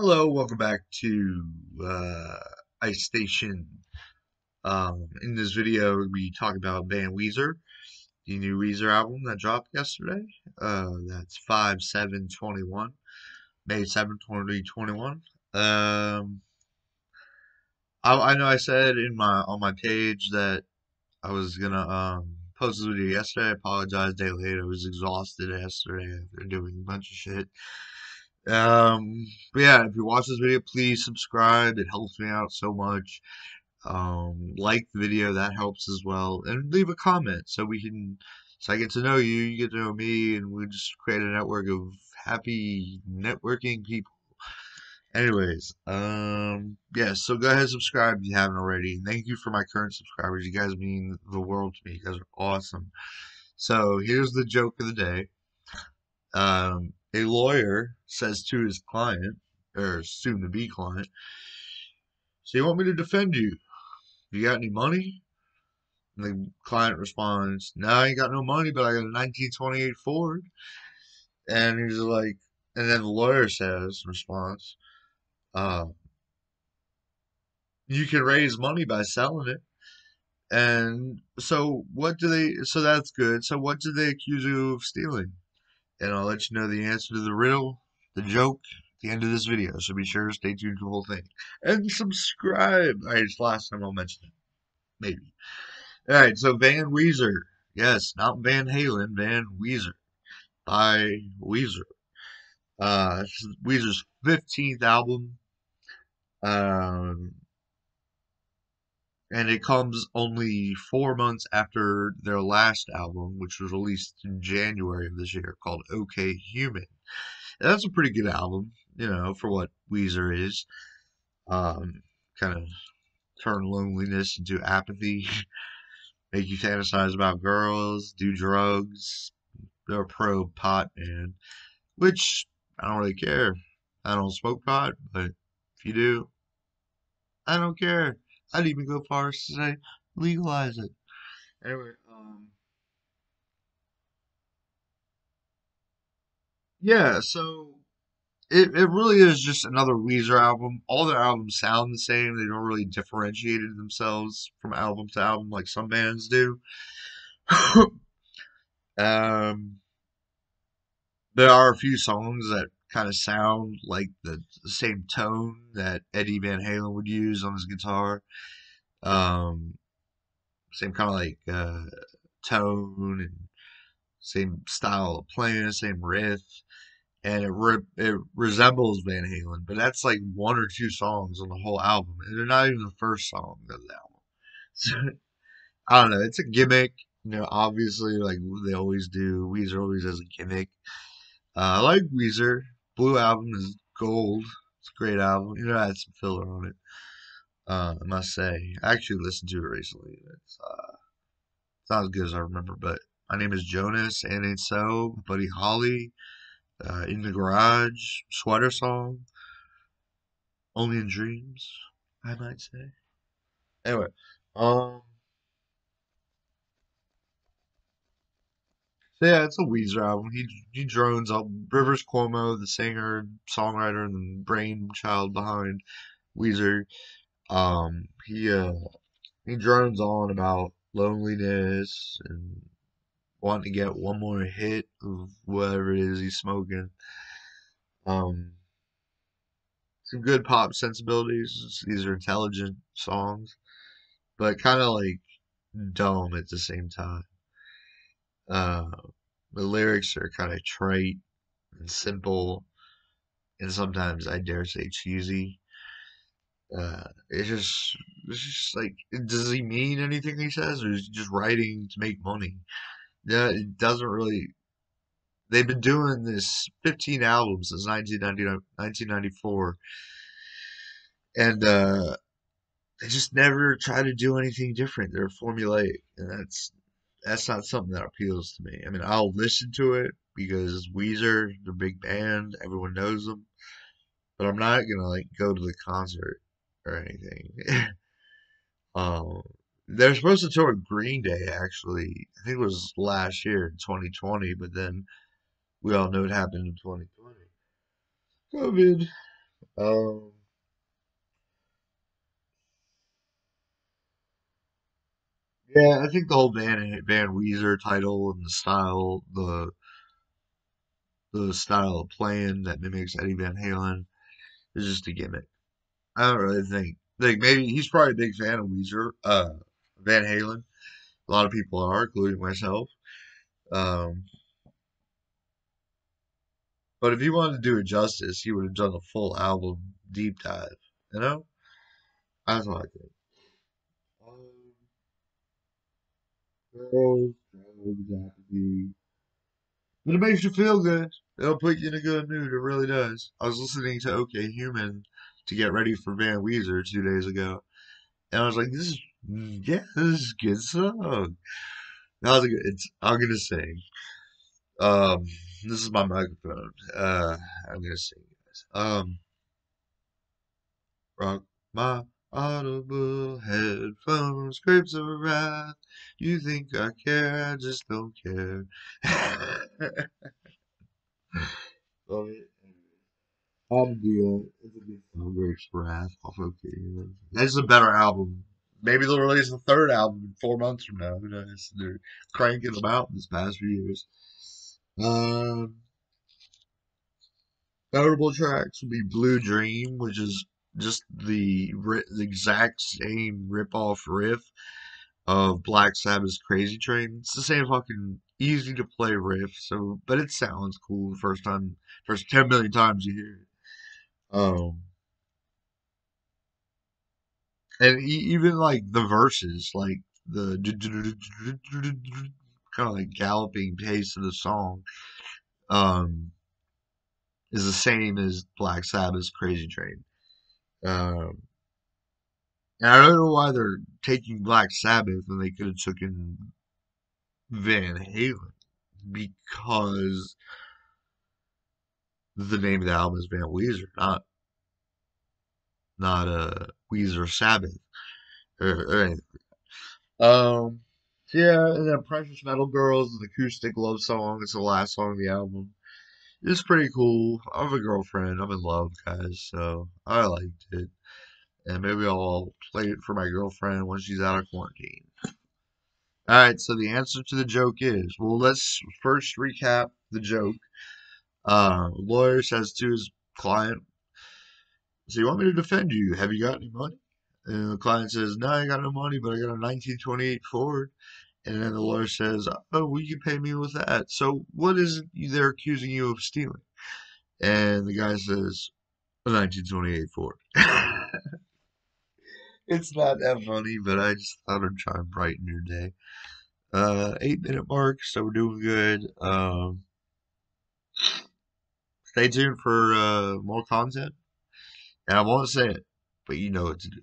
Hello, welcome back to uh, Ice Station. Um, in this video, be talking about Van Weezer, the new Weezer album that dropped yesterday. Uh, that's 5 7 21, May 7 2021. Um, I, I know I said in my on my page that I was gonna um, post this video yesterday. I apologize, day late. I was exhausted yesterday after doing a bunch of shit. Um, but yeah, if you watch this video, please subscribe. It helps me out so much. Um, like the video, that helps as well. And leave a comment so we can, so I get to know you, you get to know me, and we just create a network of happy networking people. Anyways, um, yeah, so go ahead and subscribe if you haven't already. Thank you for my current subscribers. You guys mean the world to me. You guys are awesome. So here's the joke of the day. Um, a lawyer says to his client, or soon to be client, So you want me to defend you? You got any money? And the client responds, No, I ain't got no money, but I got a 1928 Ford. And he's like, and then the lawyer says, response, uh, You can raise money by selling it. And so, what do they? So that's good. So, what do they accuse you of stealing? And I'll let you know the answer to the riddle, the joke, the end of this video. So be sure to stay tuned to the whole thing. And subscribe. Alright, it's the last time I'll mention it. Maybe. Alright, so Van Weezer. Yes, not Van Halen, Van Weezer. By Weezer. Uh, Weezer's 15th album. Um, and it comes only four months after their last album, which was released in January of this year, called OK Human. And that's a pretty good album, you know, for what Weezer is. Um, kind of turn loneliness into apathy, make you fantasize about girls, do drugs. They're a pro pot man, which I don't really care. I don't smoke pot, but if you do, I don't care. I'd even go far as to say legalize it. Anyway, um, yeah, so it, it really is just another Weezer album. All their albums sound the same. They don't really differentiate themselves from album to album like some bands do. um, there are a few songs that kind of sound like the, the, same tone that Eddie Van Halen would use on his guitar. Um, same kind of like uh, tone and same style of playing, same riff, and it re- it resembles Van Halen. But that's like one or two songs on the whole album, and they're not even the first song of the album. So, I don't know. It's a gimmick, you know. Obviously, like they always do. Weezer always has a gimmick. Uh, I like Weezer. Blue album is gold. It's a great album. You know, I had some filler on it. Uh, I must say, I actually listened to it recently. It's, uh, it's not as good as I remember, but my name is Jonas, and it's so Buddy Holly, uh, in the garage, sweater song, only in dreams, I might say. Anyway, um, So yeah, it's a Weezer album. He he drones up Rivers Cuomo, the singer, songwriter, and the brainchild behind Weezer. Um, he uh he drones on about loneliness and wanting to get one more hit of whatever it is he's smoking. Um, some good pop sensibilities. These are intelligent songs, but kind of like dumb at the same time. Uh, the lyrics are kind of trite and simple, and sometimes I dare say cheesy. Uh, it's just, it's just like, does he mean anything he says, or is he just writing to make money? Yeah, it doesn't really. They've been doing this 15 albums since 1994, and uh, they just never try to do anything different. They're formulaic, and that's that's not something that appeals to me. I mean, I'll listen to it because Weezer, the big band, everyone knows them, but I'm not gonna like go to the concert or anything. um, they're supposed to tour Green Day actually. I think it was last year in 2020, but then we all know what happened in 2020. COVID. Um, yeah, I think the whole Van Van Weezer title and the style, the the style of playing that mimics Eddie Van Halen is just a gimmick. I don't really think like maybe he's probably a big fan of Weezer, uh, Van Halen. A lot of people are, including myself. Um, but if he wanted to do it justice, he would have done a full album deep dive. You know, that's what I think. Drugs. But it makes you feel good. It'll put you in a good mood. It really does. I was listening to OK Human to get ready for Van Weezer two days ago, and I was like, "This is yeah, this is good song." That was a good. It's, I'm gonna sing. Um, this is my microphone. Uh, I'm gonna sing, guys. Um, rock my audible headphones, grapes of wrath. You think I care? I just don't care. Love it. Album deal. It's a good song. Grapes of Wrath. Off of That's a better album. Maybe they'll release a third album in four months from now. Who knows? They're cranking them out this past few years. Um, notable tracks would be Blue Dream, which is just the, the exact same rip-off riff of Black Sabbath's Crazy Train. It's the same fucking easy to play riff, so but it sounds cool the first time, first ten million times you hear it. Um, and even like the verses, like the kind of like galloping pace of the song, um, is the same as Black Sabbath's Crazy Train. Um, and I don't know why they're taking Black Sabbath when they could have taken Van Halen because the name of the album is Van Weezer, not not a uh, Weezer Sabbath or, or anything. Um, yeah, and then Precious Metal Girls, an acoustic love song. It's the last song of the album. It's pretty cool. I have a girlfriend. I'm in love, guys, so I liked it. And maybe I'll play it for my girlfriend when she's out of quarantine. Alright, so the answer to the joke is well, let's first recap the joke. Uh, lawyer says to his client, So you want me to defend you? Have you got any money? And the client says, No, I got no money, but I got a 1928 Ford. And then the lawyer says, Oh, will you pay me with that. So what is it they're accusing you of stealing? And the guy says, A 1928 Ford. it's not that funny, but I just thought I'd try and brighten your day. Uh, eight minute mark, so we're doing good. Um, stay tuned for uh, more content. And I won't say it, but you know what to do.